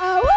Oh.